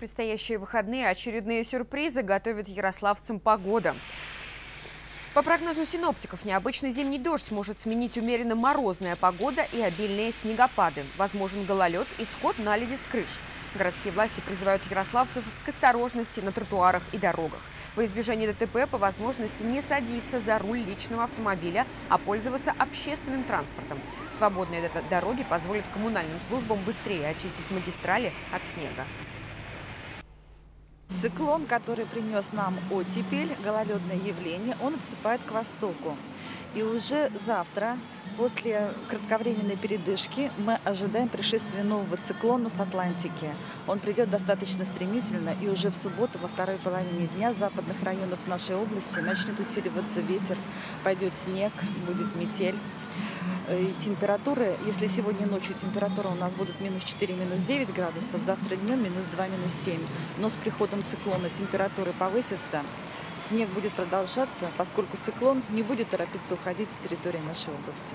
предстоящие выходные очередные сюрпризы готовит ярославцам погода. По прогнозу синоптиков, необычный зимний дождь может сменить умеренно морозная погода и обильные снегопады. Возможен гололед и сход наледи с крыш. Городские власти призывают ярославцев к осторожности на тротуарах и дорогах. Во избежание ДТП по возможности не садиться за руль личного автомобиля, а пользоваться общественным транспортом. Свободные дороги позволят коммунальным службам быстрее очистить магистрали от снега. Циклон, который принес нам оттепель, гололедное явление, он отступает к востоку. И уже завтра, после кратковременной передышки, мы ожидаем пришествия нового циклона с Атлантики. Он придет достаточно стремительно, и уже в субботу, во второй половине дня, западных районов нашей области начнет усиливаться ветер, пойдет снег, будет метель. Э, температуры, если сегодня ночью температура у нас будет минус 4, минус 9 градусов, завтра днем минус 2, минус 7. Но с приходом циклона температуры повысятся, снег будет продолжаться, поскольку циклон не будет торопиться уходить с территории нашей области.